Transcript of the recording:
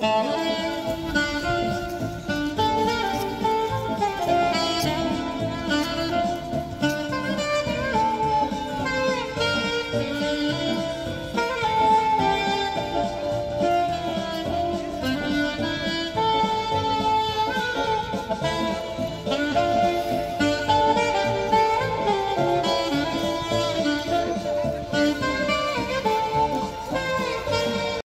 Oh.